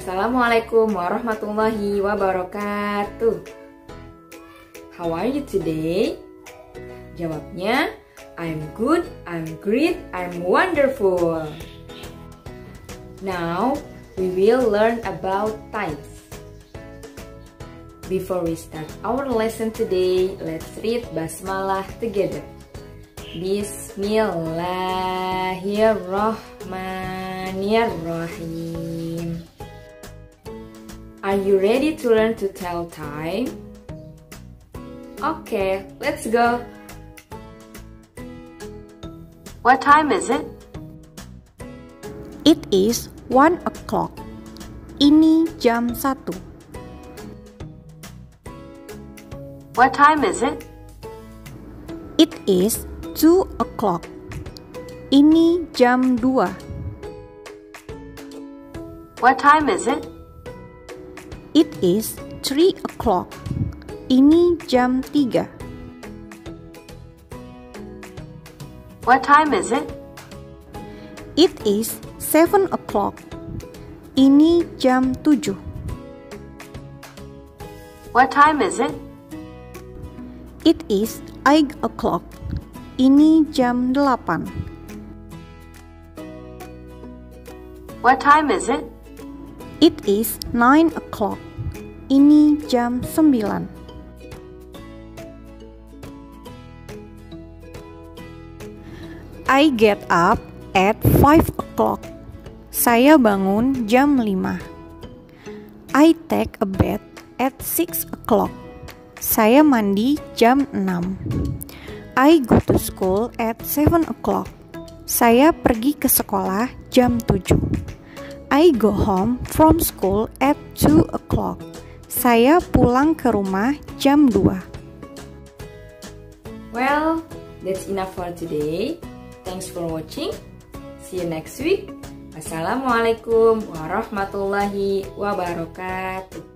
Assalamualaikum warahmatullahi wabarakatuh. How are you today? Jawabnya, I'm good, I'm great, I'm wonderful. Now, we will learn about types. Before we start our lesson today, let's read Basmalah together. Bismillahirrahmanirrahim. Are you ready to learn to tell time? Okay, let's go. What time is it? It is one o'clock. Ini jam satu. What time is it? It is two o'clock. Ini jam dua. What time is it? It is three o'clock. Ini jam tiga. What time is it? It is seven o'clock. Ini jam tujuh. What time is it? It is eight o'clock. Ini jam delapan. What time is it? It is nine o'clock. Ini jam sembilan. I get up at five o'clock. Saya bangun jam lima. I take a bath at six o'clock. Saya mandi jam enam. I go to school at seven o'clock. Saya pergi ke sekolah jam tujuh. I go home from school at 2 o'clock. Saya pulang ke rumah jam 2. Well, that's enough for today. Thanks for watching. See you next week. Wassalamualaikum warahmatullahi wabarakatuh.